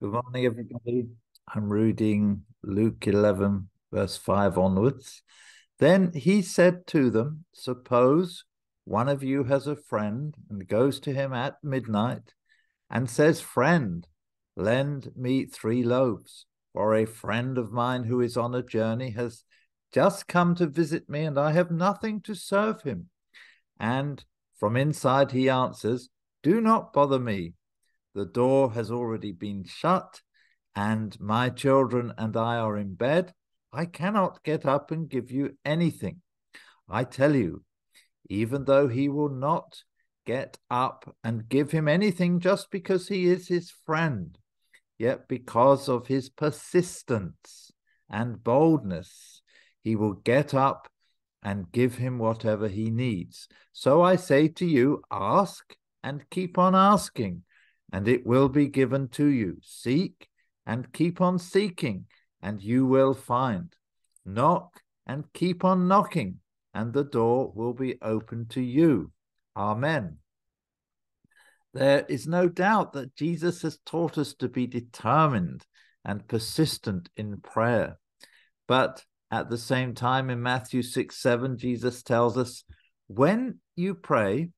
Good morning, everybody. I'm reading Luke 11, verse 5 onwards. Then he said to them, Suppose one of you has a friend and goes to him at midnight and says, Friend, lend me three loaves, for a friend of mine who is on a journey has just come to visit me, and I have nothing to serve him. And from inside he answers, Do not bother me the door has already been shut, and my children and I are in bed. I cannot get up and give you anything. I tell you, even though he will not get up and give him anything just because he is his friend, yet because of his persistence and boldness, he will get up and give him whatever he needs. So I say to you, ask and keep on asking and it will be given to you. Seek and keep on seeking, and you will find. Knock and keep on knocking, and the door will be open to you. Amen. There is no doubt that Jesus has taught us to be determined and persistent in prayer. But at the same time, in Matthew 6 7, Jesus tells us, when you pray,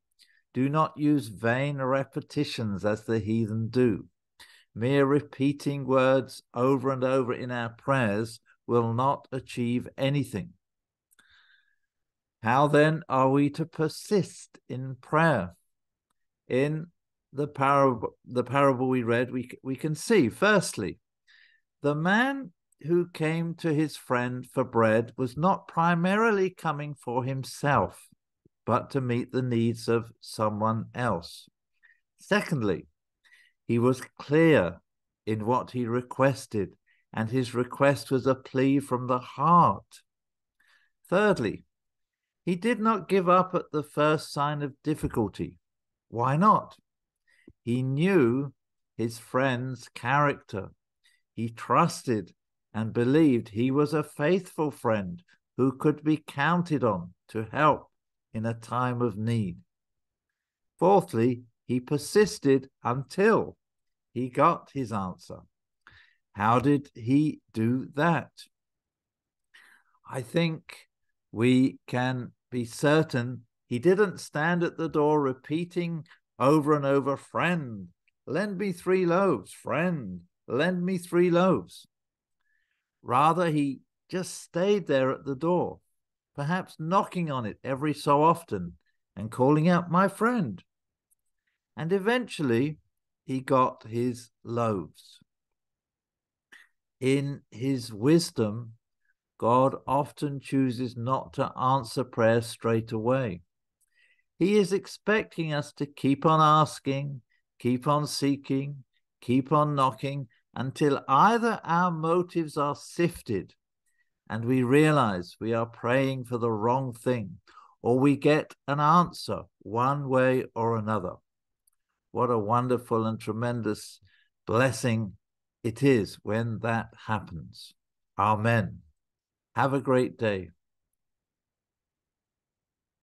do not use vain repetitions as the heathen do. Mere repeating words over and over in our prayers will not achieve anything. How then are we to persist in prayer? In the parable, the parable we read, we, we can see, firstly, the man who came to his friend for bread was not primarily coming for himself but to meet the needs of someone else. Secondly, he was clear in what he requested, and his request was a plea from the heart. Thirdly, he did not give up at the first sign of difficulty. Why not? He knew his friend's character. He trusted and believed he was a faithful friend who could be counted on to help in a time of need. Fourthly, he persisted until he got his answer. How did he do that? I think we can be certain he didn't stand at the door repeating over and over, Friend, lend me three loaves, friend, lend me three loaves. Rather, he just stayed there at the door perhaps knocking on it every so often and calling out, My friend. And eventually he got his loaves. In his wisdom, God often chooses not to answer prayer straight away. He is expecting us to keep on asking, keep on seeking, keep on knocking until either our motives are sifted and we realize we are praying for the wrong thing, or we get an answer one way or another. What a wonderful and tremendous blessing it is when that happens. Amen. Have a great day.